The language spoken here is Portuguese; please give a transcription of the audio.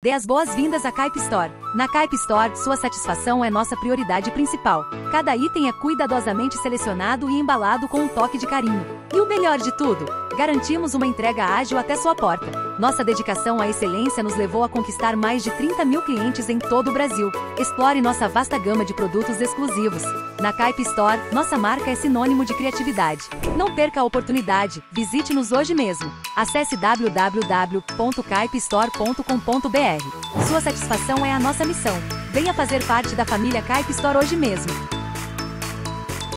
Dê as boas-vindas à Caip Store. Na Caip Store, sua satisfação é nossa prioridade principal. Cada item é cuidadosamente selecionado e embalado com um toque de carinho. E o melhor de tudo? Garantimos uma entrega ágil até sua porta. Nossa dedicação à excelência nos levou a conquistar mais de 30 mil clientes em todo o Brasil. Explore nossa vasta gama de produtos exclusivos. Na Caip Store, nossa marca é sinônimo de criatividade. Não perca a oportunidade. Visite-nos hoje mesmo. Acesse www.caipstore.com.br. Sua satisfação é a nossa missão. Venha fazer parte da família Caip Store hoje mesmo.